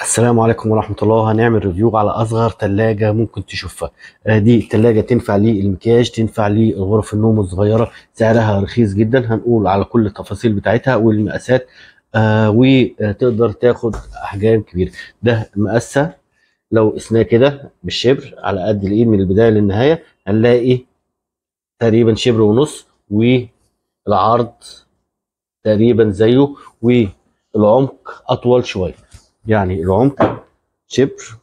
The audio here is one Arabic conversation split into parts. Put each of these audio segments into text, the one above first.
السلام عليكم ورحمة الله. هنعمل ريفيو على أصغر تلاجة ممكن تشوفها. آه، دي التلاجة تنفع للمكياج تنفع لغرف النوم الصغيرة. سعرها رخيص جدا. هنقول على كل التفاصيل بتاعتها والمقاسات آه وتقدر تاخد أحجام كبيرة. ده مقاسها لو قسناه كده بالشبر على قد الإيد من البداية للنهاية هنلاقي تقريبا شبر ونص والعرض تقريبا زيه والعمق أطول شوية. يعني العمق شبر.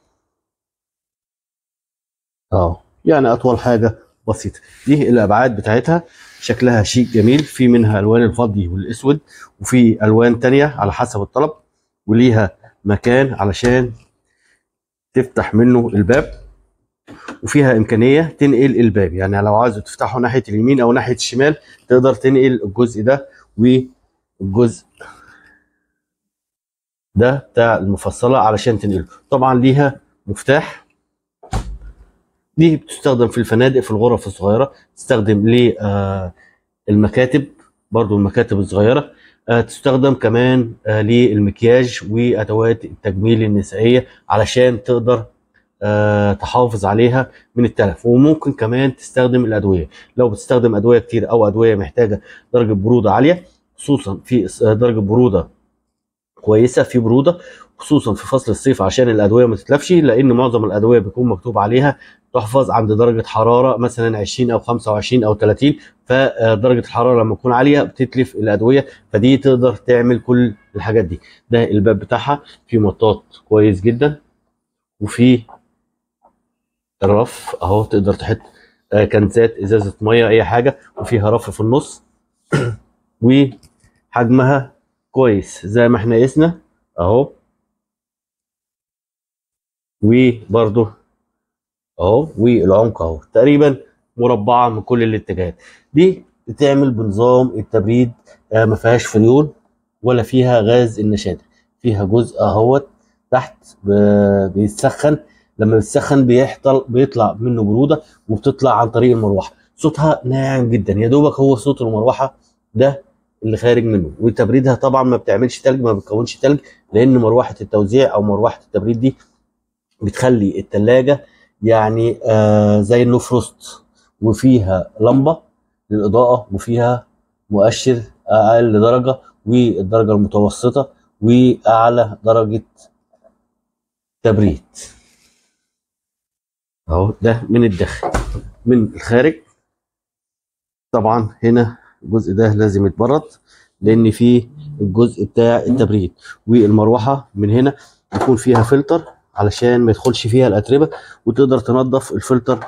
آه يعني أطول حاجة بسيطة. دي الأبعاد بتاعتها. شكلها شيك جميل. في منها ألوان الفضي والأسود وفي ألوان تانية على حسب الطلب وليها مكان علشان تفتح منه الباب وفيها إمكانية تنقل الباب. يعني لو عايز تفتحه ناحية اليمين أو ناحية الشمال تقدر تنقل الجزء ده والجزء ده بتاع المفصلة علشان تنقله طبعا ليها مفتاح. دي بتستخدم في الفنادق في الغرف الصغيرة؟ تستخدم للمكاتب برضو المكاتب الصغيرة. آه، تستخدم كمان آه، للمكياج وأدوات التجميل النسائية علشان تقدر آه، تحافظ عليها من التلف. وممكن كمان تستخدم الأدوية. لو بتستخدم أدوية كتير أو أدوية محتاجة درجة برودة عالية خصوصا في درجة برودة كويسة في برودة خصوصا في فصل الصيف عشان الأدوية ما تتلفش لأن معظم الأدوية بيكون مكتوب عليها تحفظ عند درجة حرارة مثلا 20 أو 25 أو 30 فدرجة الحرارة لما تكون عالية بتتلف الأدوية فدي تقدر تعمل كل الحاجات دي. ده الباب بتاعها فيه مطاط كويس جدا وفي الرف أهو تقدر تحط آه، كنزات إزازة مية أي حاجة وفيها رف في النص وحجمها كويس. زي ما إحنا قسنا اهو. وبرده اهو والعمق اهو. تقريبا مربعة من كل الاتجاهات. دي بتعمل بنظام التبريد آه ما فيهاش فريون ولا فيها غاز النشادر فيها جزء اهوت تحت بيتسخن. لما بيتسخن بيحصل بيطلع منه برودة وبتطلع عن طريق المروحة. صوتها ناعم جدا. يا دوبك هو صوت المروحة ده اللي خارج منه. وتبريدها طبعا ما بتعملش تلج ما بتكونش تلج لأن مروحة التوزيع أو مروحة التبريد دي بتخلي التلاجة يعني آه زي النو فروست وفيها لمبة للإضاءة وفيها مؤشر أقل درجة والدرجة المتوسطة وأعلى درجة تبريد. أهو ده من الداخل. من الخارج. طبعا هنا الجزء ده لازم يتبرد لأن فيه الجزء بتاع التبريد. والمروحة من هنا يكون فيها فلتر علشان ما يدخلش فيها الأتربة وتقدر تنظف الفلتر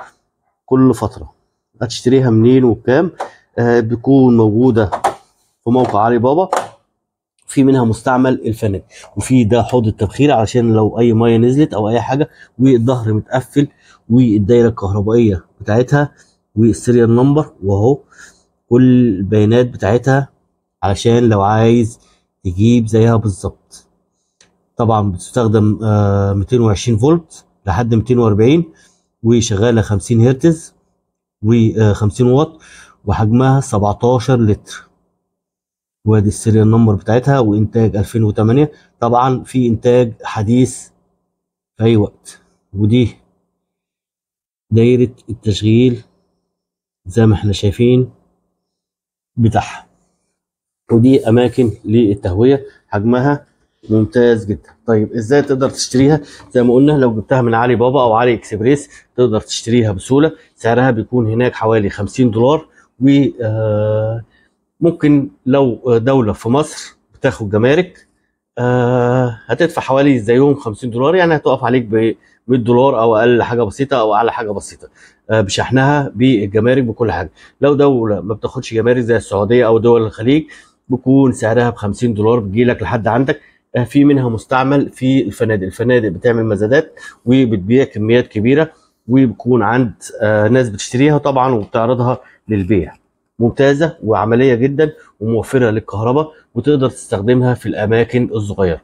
كل فترة. هتشتريها منين وبكام؟ آه بتكون موجودة في موقع علي بابا. في منها مستعمل الفنادق وفي ده حوض التبخير علشان لو أي مية نزلت أو أي حاجة والظهر متقفل والدايرة الكهربائية بتاعتها وال serial number واهو كل البيانات بتاعتها علشان لو عايز تجيب زيها بالظبط. طبعا بتستخدم آه 220 فولت لحد 240 وشغالة 50 هرتز و50 واط وحجمها 17 لتر. وادي ال serial number بتاعتها وإنتاج 2008 طبعا في إنتاج حديث في أي وقت. ودي دايرة التشغيل زي ما إحنا شايفين. بتاعها. ودي أماكن للتهوية حجمها ممتاز جدا. طيب إزاي تقدر تشتريها؟ زي ما قلنا لو جبتها من علي بابا أو علي إكسبريس تقدر تشتريها بسهولة. سعرها بيكون هناك حوالي 50 دولار و آه، ممكن لو دولة في مصر بتاخد جمارك آه، هتدفع حوالي زيهم 50 دولار يعني هتقف عليك ب 100 دولار أو أقل حاجة بسيطة أو أعلى حاجة بسيطة آه، بشحنها بالجمارك بكل حاجة. لو دولة ما بتاخدش جمارك زي السعودية أو دول الخليج بيكون سعرها ب 50 دولار بتجيلك لحد عندك آه، في منها مستعمل في الفنادق. الفنادق بتعمل مزادات وبتبيع كميات كبيرة وبيكون عند ناس بتشتريها طبعا وبتعرضها للبيع. ممتازة وعملية جدا وموفرة للكهرباء وتقدر تستخدمها في الأماكن الصغيرة.